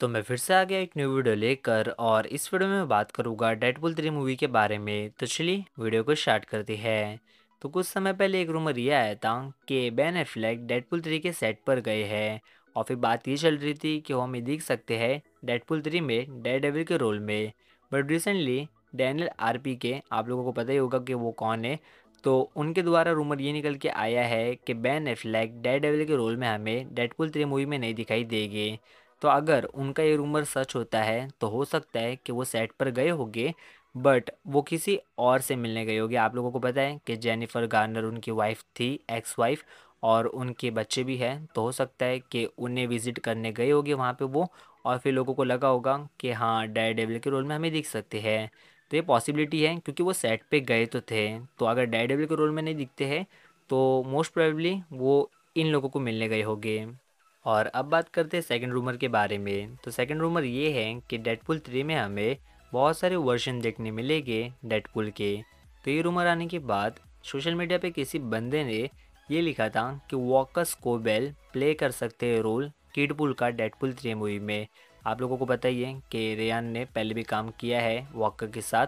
तो मैं फिर से आ गया एक न्यू वीडियो लेकर और इस वीडियो में बात करूँगा डेडपुल थ्री मूवी के बारे में। तो चलिए वीडियो को स्टार्ट करते हैं। तो कुछ समय पहले एक रूमर ये आया था कि बैन एफ्लेक डेडपुल थ्री के सेट पर गए हैं और फिर बात ये चल रही थी कि वो हमें देख सकते हैं डेडपुल थ्री में डेड डेविल के रोल में। बट रिसेंटली डैनियल आर के, आप लोगों को पता ही होगा कि वो कौन है। तो उनके द्वारा रूमर ये निकल के आया है कि बैन एफ्लैक डेड डेविल के रोल में हमें डेडपुल थ्री मूवी में नहीं दिखाई देगी। तो अगर उनका ये रूमर सच होता है तो हो सकता है कि वो सेट पर गए होंगे बट वो किसी और से मिलने गए होंगे। आप लोगों को पता है कि जेनिफर गार्नर उनकी वाइफ थी एक्स वाइफ और उनके बच्चे भी हैं तो हो सकता है कि उन्हें विज़िट करने गए होंगे वहाँ पे वो, और फिर लोगों को लगा होगा कि हाँ डेड डेविल के रोल में हमें दिख सकते हैं। तो ये पॉसिबिलिटी है, क्योंकि वो सेट पे गए तो थे। तो अगर डेड डेविल के रोल में नहीं दिखते हैं तो मोस्ट प्रोबेबली वो इन लोगों को मिलने गए होंगे। और अब बात करते हैं सेकंड रूमर के बारे में। तो सेकंड रूमर ये है कि डेडपुल थ्री में हमें बहुत सारे वर्जन देखने मिलेंगे डेडपुल के। तो ये रूमर आने के बाद सोशल मीडिया पे किसी बंदे ने ये लिखा था कि वॉकस कोबेल प्ले कर सकते हैं रोल किडपुल का डेडपुल थ्री मूवी में। आप लोगों को पता ही है कि रेयान ने पहले भी काम किया है वॉकर के साथ।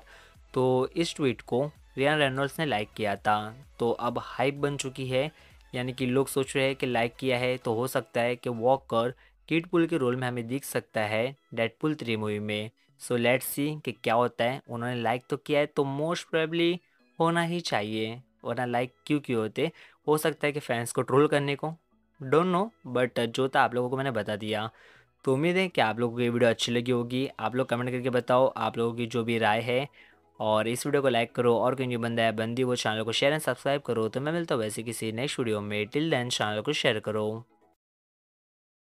तो इस ट्वीट को रेयान रेनोल्ड्स ने लाइक किया था। तो अब हाइप बन चुकी है यानी कि लोग सोच रहे हैं कि लाइक किया है तो हो सकता है कि वॉकर किड पुल के रोल में हमें दिख सकता है डेडपुल थ्री मूवी में। सो लेट्स सी कि क्या होता है। उन्होंने लाइक तो किया है तो मोस्ट प्रोबेबली होना ही चाहिए। वरना लाइक क्यों क्यों होते? हो सकता है कि फैंस को ट्रोल करने को। डोंट नो बट जो था आप लोगों को मैंने बता दिया। तो उम्मीद है कि आप लोगों को ये वीडियो अच्छी लगी होगी। आप लोग कमेंट करके बताओ आप लोगों की जो भी राय है। और इस वीडियो को लाइक करो और क्योंकि बंदा है, बंदी, वो चैनल को शेयर एंड सब्सक्राइब करो। तो मैं मिलता हूँ वैसे किसी नेक्स्ट वीडियो में। टिल देन चैनल को शेयर करो।